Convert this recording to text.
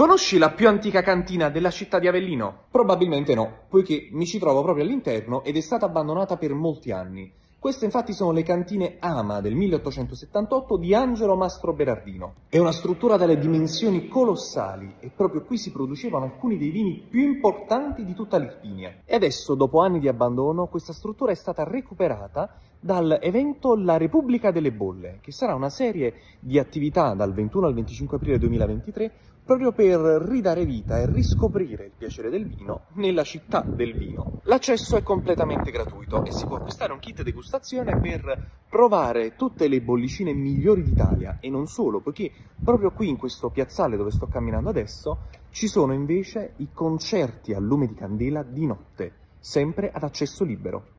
Conosci la più antica cantina della città di Avellino? Probabilmente no, poiché mi ci trovo proprio all'interno ed è stata abbandonata per molti anni. Queste infatti sono le cantine Ama del 1878 di Angelo Mastro Berardino. È una struttura dalle dimensioni colossali e proprio qui si producevano alcuni dei vini più importanti di tutta l'Irpinia. E adesso, dopo anni di abbandono, questa struttura è stata recuperata dal evento La Repubblica delle Bolle, che sarà una serie di attività dal 21 al 25 aprile 2023 proprio per ridare vita e riscoprire il piacere del vino nella città del vino. L'accesso è completamente gratuito e si può acquistare un kit degustazione per provare tutte le bollicine migliori d'Italia e non solo, poiché proprio qui in questo piazzale dove sto camminando adesso ci sono invece i concerti a lume di candela di notte, sempre ad accesso libero.